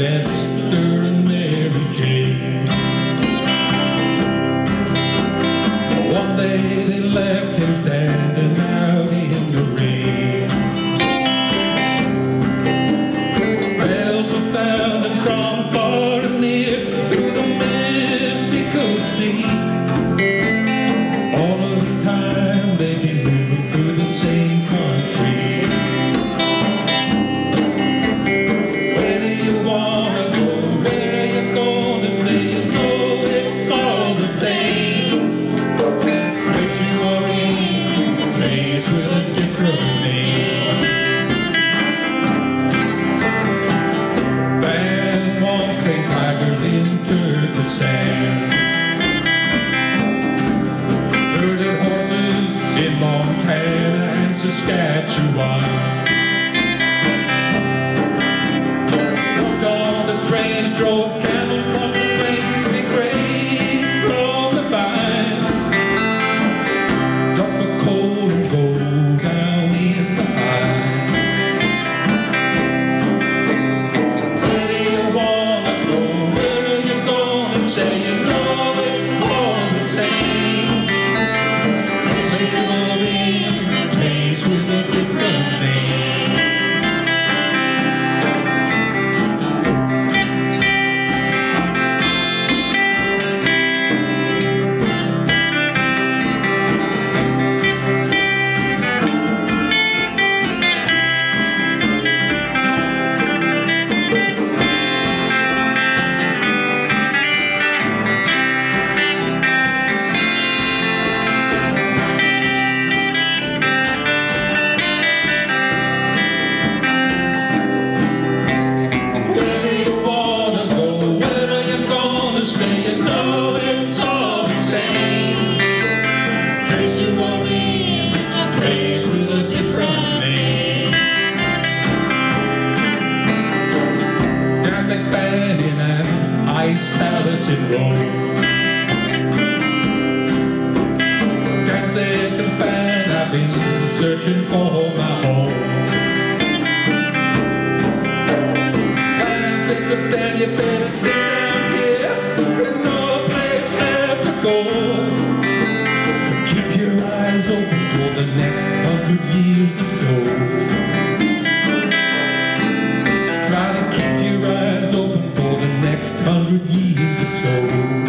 Esther and Mary Jane. One day they left him standing out in the rain. Bells were sounding from far and near through the Mexico Sea. Saskatchewan. Walked on the trains, drove it's all the same. Place you place with a different name. McFadden in an ice palace in Rome. I've been searching for my home. You better sit down. hundred years or so.